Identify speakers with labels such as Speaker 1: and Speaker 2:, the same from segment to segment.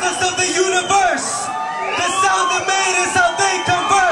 Speaker 1: vastness of the universe. The sound they made is how they converse.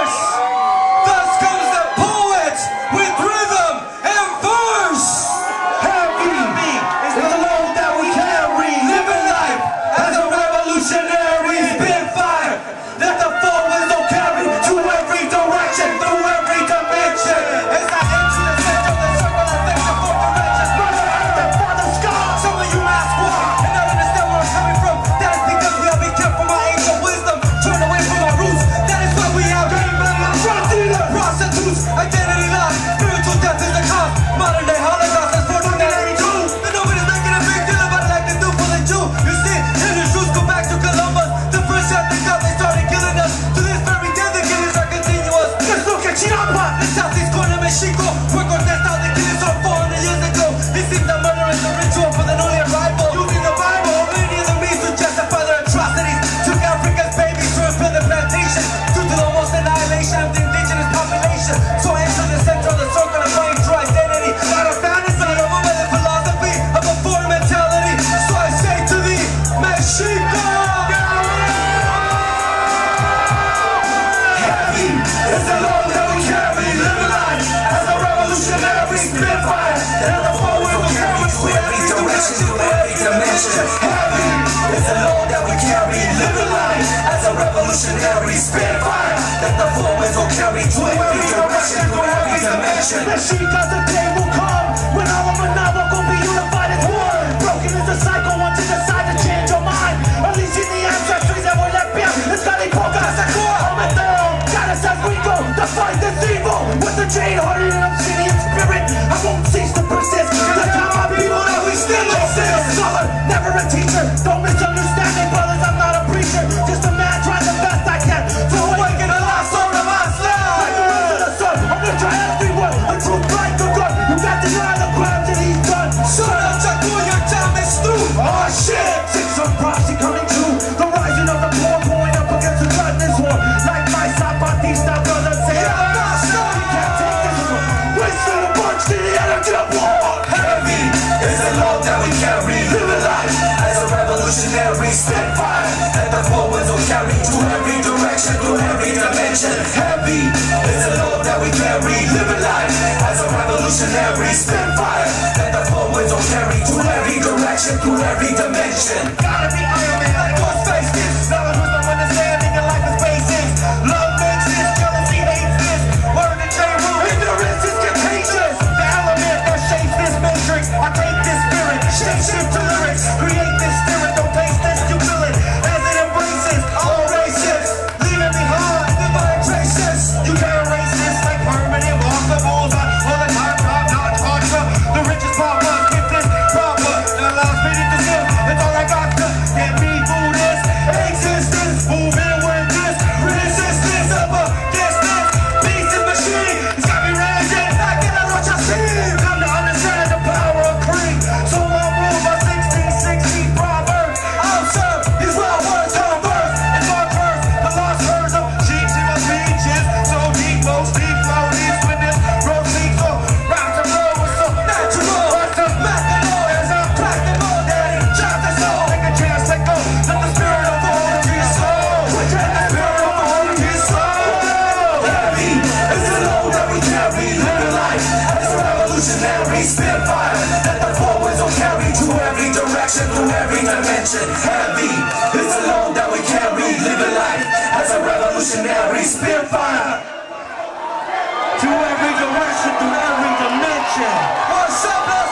Speaker 1: revolutionary Spitfire. that the poems will carry through every direction, through every dimension. That she got the
Speaker 2: day revolutionary step five That the forwards will carry to every direction, to every dimension. Heavy is the load that we carry, living life as a revolutionary step five That the forwards will carry to every direction, to every dimension. Gotta be Iron Man. heavy spitfire that the forwards will carry to every direction, through every dimension. Heavy is the load that we carry, living life as a revolutionary spitfire. To every direction, through every dimension.
Speaker 1: What's up,